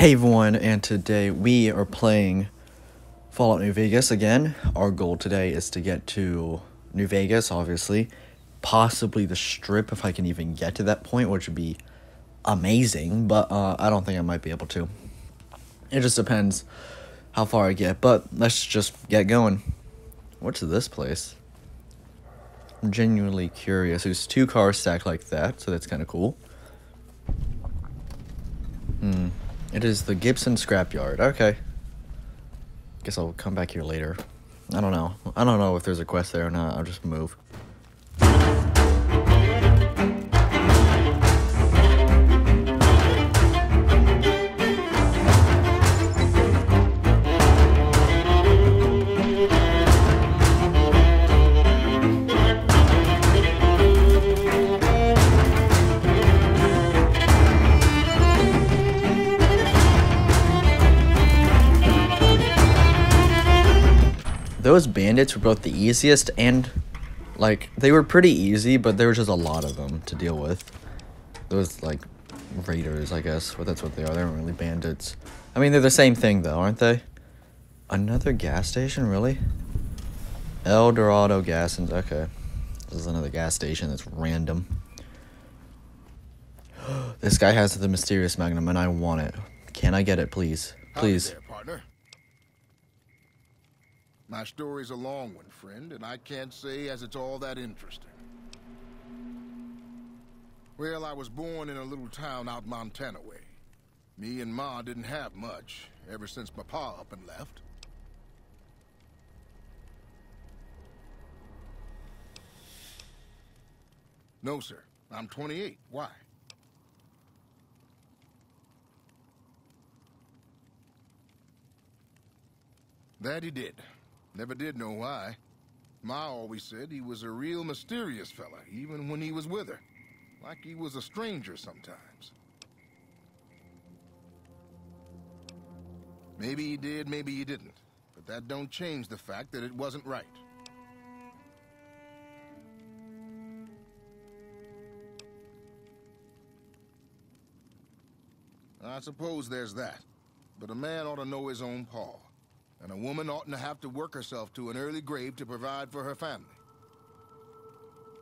Hey everyone, and today we are playing Fallout New Vegas again. Our goal today is to get to New Vegas, obviously. Possibly the strip if I can even get to that point, which would be amazing, but uh, I don't think I might be able to. It just depends how far I get, but let's just get going. What's this place? I'm genuinely curious. There's two cars stacked like that, so that's kind of cool. Hmm. It is the Gibson Scrapyard. Okay. Guess I'll come back here later. I don't know. I don't know if there's a quest there or not. I'll just move. Bandits were both the easiest and like they were pretty easy, but there was just a lot of them to deal with. Those like raiders, I guess, but that's what they are. They aren't really bandits. I mean, they're the same thing though, aren't they? Another gas station, really? El Dorado gas and okay. This is another gas station that's random. this guy has the mysterious magnum and I want it. Can I get it, please? Please. My story's a long one, friend, and I can't say as it's all that interesting. Well, I was born in a little town out Montana way. Me and Ma didn't have much, ever since my pa up and left. No, sir. I'm 28. Why? That he did. Never did know why. Ma always said he was a real mysterious fella, even when he was with her. Like he was a stranger sometimes. Maybe he did, maybe he didn't. But that don't change the fact that it wasn't right. I suppose there's that. But a man ought to know his own paw. And a woman oughtn't to have to work herself to an early grave to provide for her family.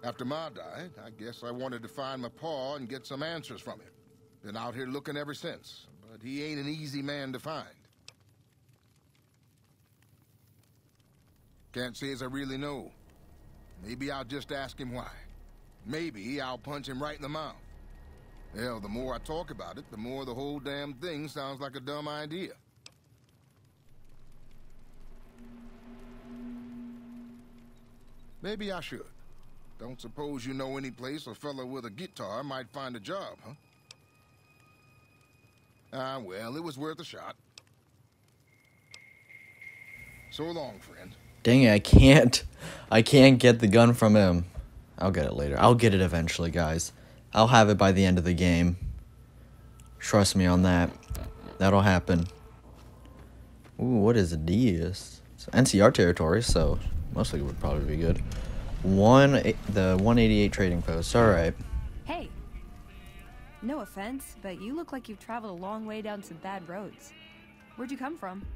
After Ma died, I guess I wanted to find my paw and get some answers from him. Been out here looking ever since, but he ain't an easy man to find. Can't say as I really know. Maybe I'll just ask him why. Maybe I'll punch him right in the mouth. Hell, the more I talk about it, the more the whole damn thing sounds like a dumb idea. Maybe I should. Don't suppose you know any place a fella with a guitar might find a job, huh? Ah, well, it was worth a shot. So long, friend. Dang it, I can't. I can't get the gun from him. I'll get it later. I'll get it eventually, guys. I'll have it by the end of the game. Trust me on that. That'll happen. Ooh, what is this? It's NCR territory, so Mostly would probably be good. One, eh, the 188 trading post. All right. Hey. No offense, but you look like you've traveled a long way down some bad roads. Where'd you come from?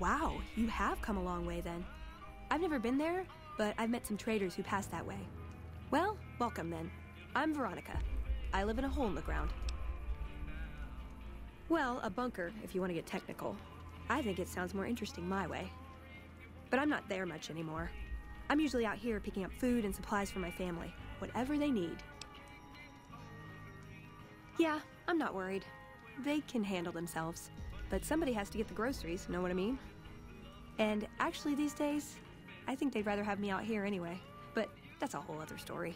Wow, you have come a long way then. I've never been there, but I've met some traders who pass that way. Well, welcome then. I'm Veronica. I live in a hole in the ground. Well, a bunker, if you want to get technical. I think it sounds more interesting my way. But I'm not there much anymore. I'm usually out here picking up food and supplies for my family, whatever they need. Yeah, I'm not worried. They can handle themselves. But somebody has to get the groceries, know what I mean? And actually these days, I think they'd rather have me out here anyway. But that's a whole other story.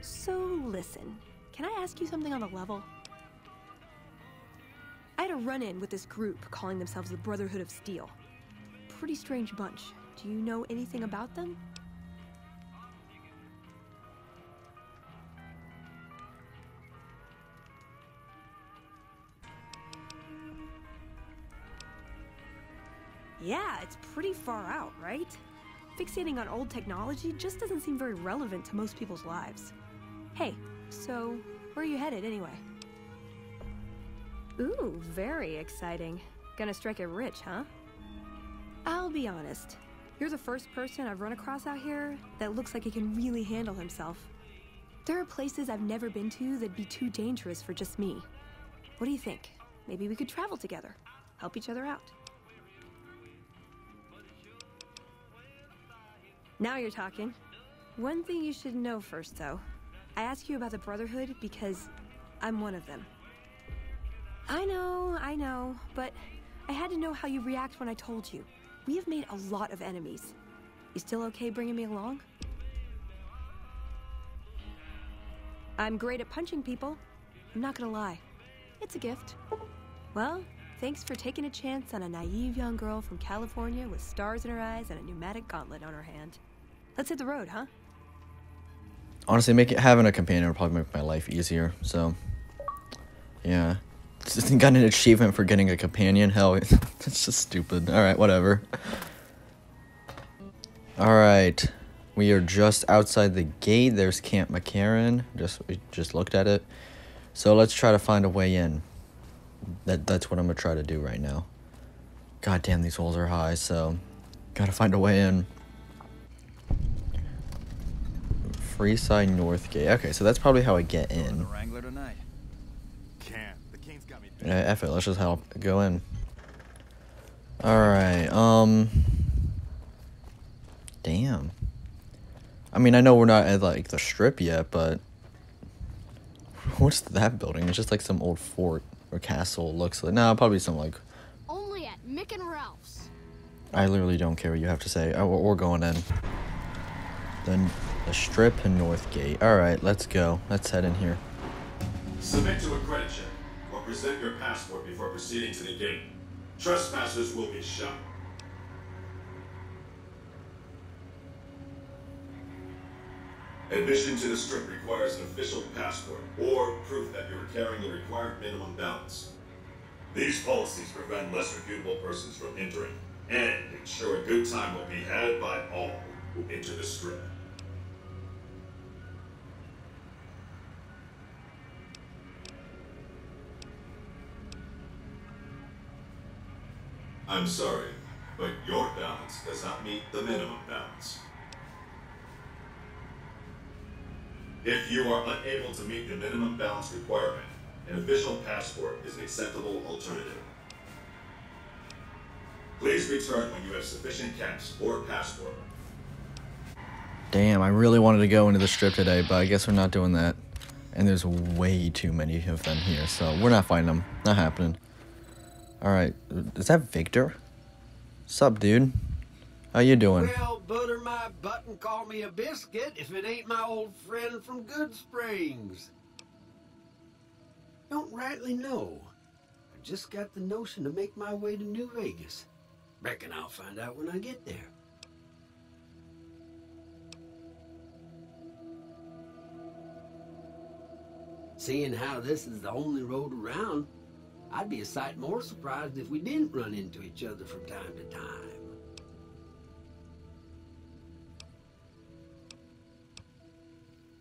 So listen, can I ask you something on the level? I had a run-in with this group calling themselves the Brotherhood of Steel pretty strange bunch. Do you know anything about them? Yeah, it's pretty far out, right? Fixating on old technology just doesn't seem very relevant to most people's lives. Hey, so where are you headed anyway? Ooh, very exciting. Gonna strike it rich, huh? I'll be honest. You're the first person I've run across out here that looks like he can really handle himself. There are places I've never been to that'd be too dangerous for just me. What do you think? Maybe we could travel together, help each other out. Now you're talking. One thing you should know first, though. I ask you about the Brotherhood because I'm one of them. I know, I know, but I had to know how you react when I told you. We have made a lot of enemies. You still okay bringing me along? I'm great at punching people. I'm not gonna lie. It's a gift. Well, thanks for taking a chance on a naive young girl from California with stars in her eyes and a pneumatic gauntlet on her hand. Let's hit the road, huh? Honestly, make it having a companion would probably make my life easier. So, yeah, got an achievement for getting a companion. Hell, it's just stupid. All right, whatever. All right, we are just outside the gate. There's Camp McCarran. Just we just looked at it. So let's try to find a way in. That that's what I'm gonna try to do right now. God damn, these walls are high. So, gotta find a way in. Freeside North Gate. Okay, so that's probably how I get in. Yeah, F it, let's just help go in. Alright, um Damn. I mean I know we're not at like the strip yet, but what's that building? It's just like some old fort or castle looks like no, probably some like Only at Mick and Ralph's. I literally don't care what you have to say. Oh, we're going in. Then the strip and Northgate. Alright, let's go. Let's head in here. Submit to a credit check or present your passport before proceeding to the gate. Trespassers will be shot. Admission to the strip requires an official passport or proof that you are carrying the required minimum balance. These policies prevent less reputable persons from entering and ensure a good time will be had by all who enter the strip. I'm sorry, but your balance does not meet the minimum balance. If you are unable to meet the minimum balance requirement, an official passport is an acceptable alternative. Please return when you have sufficient cash or passport. Damn, I really wanted to go into the strip today, but I guess we're not doing that. And there's way too many of them here, so we're not finding them. Not happening. Alright, is that Victor? Sup, dude? How you doing? Well, butter my butt and call me a biscuit if it ain't my old friend from Goodsprings. Don't rightly know. I just got the notion to make my way to New Vegas. Reckon I'll find out when I get there. Seeing how this is the only road around, I'd be a sight more surprised if we didn't run into each other from time to time.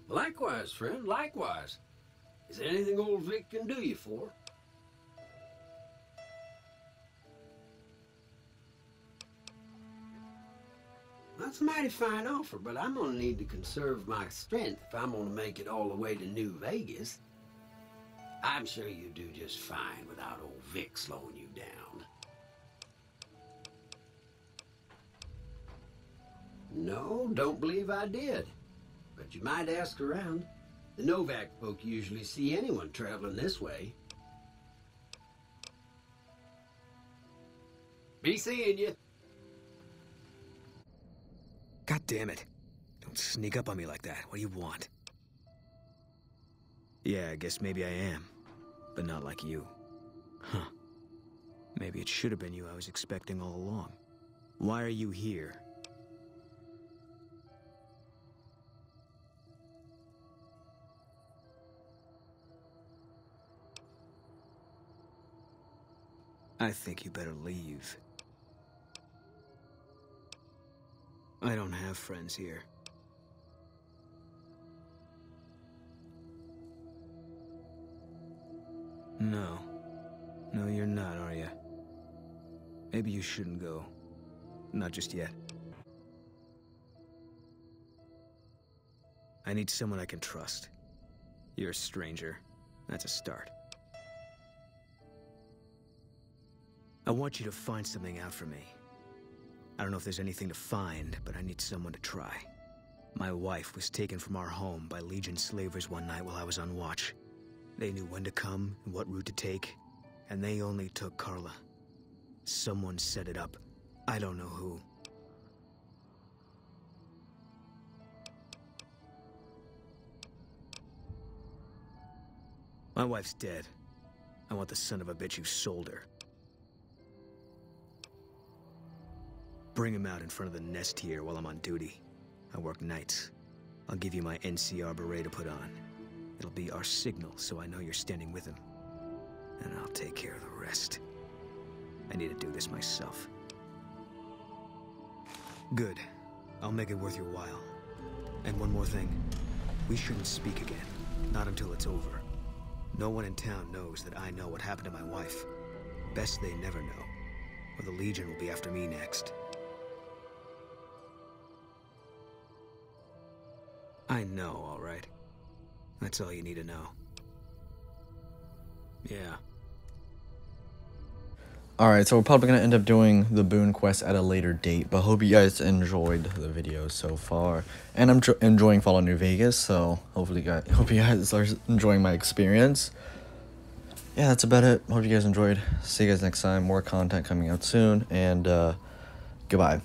Likewise, friend, likewise. Is there anything old Vic can do you for? That's a mighty fine offer, but I'm gonna need to conserve my strength if I'm gonna make it all the way to New Vegas. I'm sure you do just fine without old Vic slowing you down. No, don't believe I did. But you might ask around. The Novak folk usually see anyone traveling this way. Be seeing you. God damn it. Don't sneak up on me like that. What do you want? Yeah, I guess maybe I am. But not like you. Huh. Maybe it should have been you I was expecting all along. Why are you here? I think you better leave. I don't have friends here. No. No, you're not, are you? Maybe you shouldn't go. Not just yet. I need someone I can trust. You're a stranger. That's a start. I want you to find something out for me. I don't know if there's anything to find, but I need someone to try. My wife was taken from our home by Legion slavers one night while I was on watch. They knew when to come and what route to take, and they only took Carla. Someone set it up. I don't know who. My wife's dead. I want the son of a bitch who sold her. Bring him out in front of the nest here while I'm on duty. I work nights. I'll give you my NCR beret to put on. It'll be our signal so I know you're standing with him. And I'll take care of the rest. I need to do this myself. Good. I'll make it worth your while. And one more thing. We shouldn't speak again. Not until it's over. No one in town knows that I know what happened to my wife. Best they never know. Or the Legion will be after me next. I know, all right. That's all you need to know. Yeah. Alright, so we're probably going to end up doing the Boone quest at a later date, but hope you guys enjoyed the video so far. And I'm enjoying Fallout New Vegas, so hopefully guys, hope you guys are enjoying my experience. Yeah, that's about it. Hope you guys enjoyed. See you guys next time. More content coming out soon, and uh, goodbye.